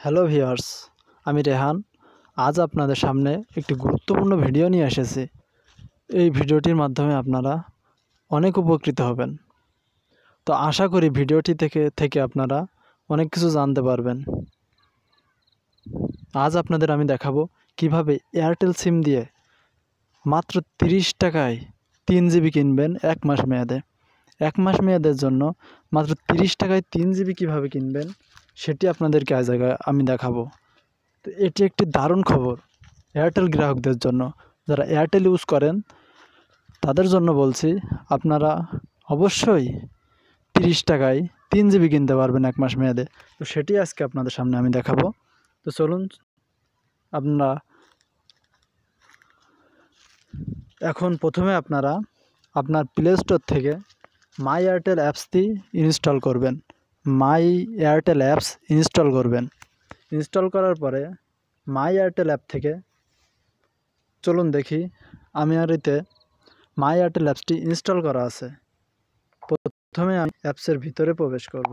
Hello viewers, আমি রেহান। আজ আপনাদের সামনে একটি গুরুত্বপূর্ণ ভিডিও নিয়ে এসেছি। এই ভিডিওটির মাধ্যমে আপনারা অনেক উপকৃত হবেন। তো আশা করি ভিডিওটি থেকে থেকে আপনারা অনেক কিছু জানতে পারবেন। আজ আপনাদের আমি দেখাবো কীভাবে এয়ারটেল সিম দিয়ে মাত্র তিরিশ টাকায় তিন জিবি কিনবেন এক মাস মেয়াদে। এক মাস মেয়াদের জন্য মাত্র তিরিশ টাকায় তিন জিবি কীভাবে কিনবেন সেটি আপনাদেরকে আজ আমি দেখাবো। তো এটি একটি দারুণ খবর এয়ারটেল গ্রাহকদের জন্য। যারা এয়ারটেল ইউজ করেন, তাদের জন্য বলছি, আপনারা অবশ্যই তিরিশ টাকায় তিন জিবি কিনতে পারবেন এক মাস মেয়াদে। তো সেটি আজকে আপনাদের সামনে আমি দেখাবো। তো চলুন, আপনারা এখন প্রথমে আপনারা আপনার প্লে স্টোর থেকে মাই এয়ারটেল অ্যাপসটি ইনস্টল করবেন। মাই এয়ারটেল অ্যাপস ইনস্টল করবেন। ইনস্টল করার পরে মাই এয়ারটেল অ্যাপ থেকে চলুন দেখি, আমি আর এতে মাই এয়ারটেল অ্যাপসটি ইনস্টল করা আছে। প্রথমে আমি অ্যাপসের ভিতরে প্রবেশ করব।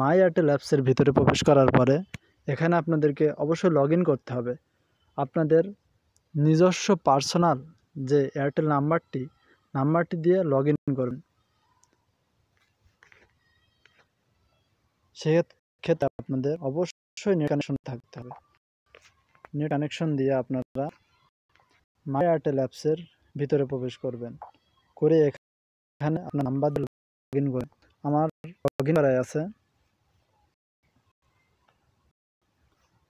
মাই এয়ারটেল অ্যাপসের ভিতরে প্রবেশ করার পরে এখানে আপনাদেরকে অবশ্যই লগ করতে হবে। আপনাদের নিজস্ব পার্সোনাল যে এয়ারটেল নাম্বারটি নাম্বারটি দিয়ে লগ ইন করুন। সেক্ষেত্রে আপনাদের অবশ্যই নেট কানেকশন থাকতে হবে। নেট কানেকশন দিয়ে আপনারা মাই এয়ারটেল অ্যাপসের ভিতরে প্রবেশ করবেন। করে এখানে আপনার নাম্বার লগ ইন করবেন আমার লগ ইন করাই আছে।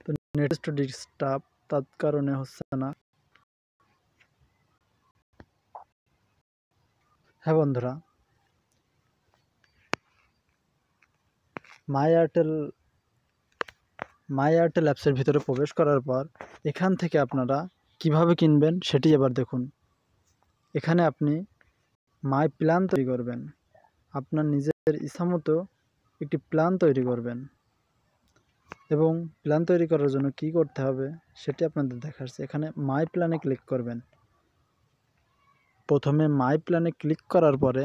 তো নেট টু ডিস্টার্ব তার কারণে হচ্ছে না। হ্যাঁ বন্ধুরা মাই এয়ারটেল মাই এয়ারটেল অ্যাপসের ভিতরে প্রবেশ করার পর এখান থেকে আপনারা কীভাবে কিনবেন সেটি এবার দেখুন। এখানে আপনি মাই প্ল্যান তৈরি করবেন। আপনার নিজের ইচ্ছামতো একটি প্ল্যান তৈরি করবেন। এবং প্ল্যান তৈরি করার জন্য কি করতে হবে সেটি আপনাদের দেখাচ্ছে। এখানে মাই প্ল্যানে ক্লিক করবেন। প্রথমে মাই প্ল্যানে ক্লিক করার পরে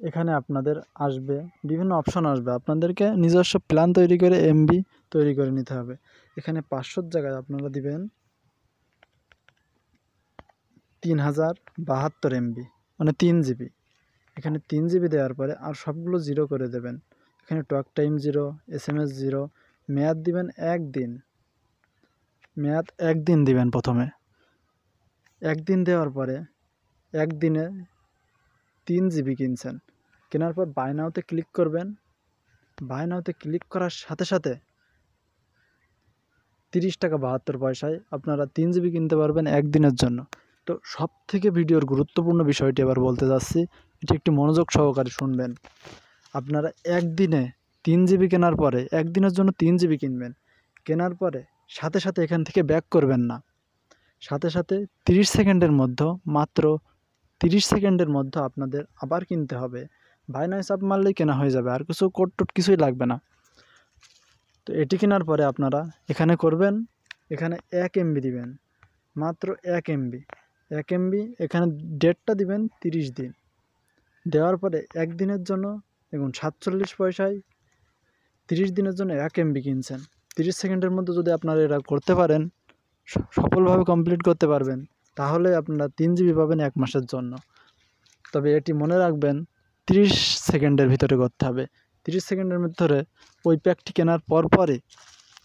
এখানে আপনাদের আসবে, বিভিন্ন অপশন আসবে। আপনাদেরকে নিজস্ব প্ল্যান তৈরি করে এমবি তৈরি করে নিতে হবে। এখানে পাঁচশোর জায়গায় আপনারা দিবেন তিন হাজার বাহাত্তর এমবি মানে তিন জিবি এখানে তিন জিবি দেওয়ার পরে আর সবগুলো জিরো করে দেবেন। এখানে talk time zero S M S zero মেয়াদ দিবেন একদিন। মেয়াদ একদিন দিবেন প্রথমে। একদিন দেওয়ার পরে একদিনে তিন জিবি কিনছেন। কেনার পর বাই নাওতে ক্লিক করবেন। বাই নাওতে ক্লিক করার সাথে সাথে তিরিশ টাকা বাহাত্তর পয়সায় আপনারা তিন জিবি কিনতে পারবেন একদিনের জন্য। তো সব থেকে ভিডিওর গুরুত্বপূর্ণ বিষয়টি এবার বলতে যাচ্ছি। এটি একটি মনোযোগ সহকারে শুনবেন। আপনারা একদিনে তিন জিবি কেনার পরে একদিনের জন্য তিন জিবি কিনবেন। কেনার পরে সাথে সাথে এখান থেকে ব্যাক করবেন না। সাথে সাথে তিরিশ সেকেন্ডের মধ্যে মাত্র তিরিশ সেকেন্ডের মধ্যে আপনাদের আবার কিনতে হবে। বাইনায় চাপ মারলেই কেনা হয়ে যাবে, আর কিছু কোড কিছুই লাগবে না। তো এটি কেনার পরে আপনারা এখানে করবেন, এখানে এক এমবি দিবেন, মাত্র এক এমবি এক এমবি এখানে ডেটটা দিবেন তিরিশ দিন। দেওয়ার পরে একদিনের জন্য দেখুন সাতচল্লিশ পয়সায় তিরিশ দিনের জন্য এক এমবি কিনছেন। তিরিশ সেকেন্ডের মধ্যে যদি আপনারা এরা করতে পারেন, সফলভাবে কমপ্লিট করতে পারবেন। তাহলে আপনারা তিন জিবি পাবেন এক মাসের জন্য। তবে এটি মনে রাখবেন, তিরিশ সেকেন্ডের ভিতরে করতে হবে। তিরিশ সেকেন্ডের ভিতরে ওই প্যাকটি কেনার পর পরে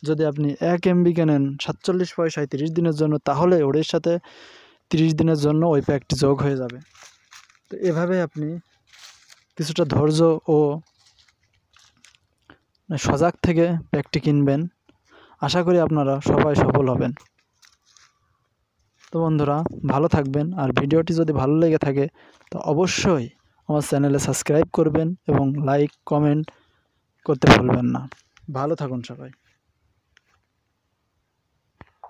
যদি আপনি এক এমবি কেনেন সাতচল্লিশ পয়সায় তিরিশ দিনের জন্য, তাহলে ওর সাথে তিরিশ দিনের জন্য ওই প্যাকটি যোগ হয়ে যাবে। তো এভাবে আপনি কিছুটা ধৈর্য ও সজাগ থেকে প্যাকটি কিনবেন। আশা করি আপনারা সবাই সফল হবেন। তো বন্ধুরা, ভালো থাকবেন। আর ভিডিওটি যদি ভালো লেগে থাকে, তো অবশ্যই আমার চ্যানেলে সাবস্ক্রাইব করবেন এবং লাইক, কমেন্ট করতে ভুলবেন না। ভালো থাকুন সবাই।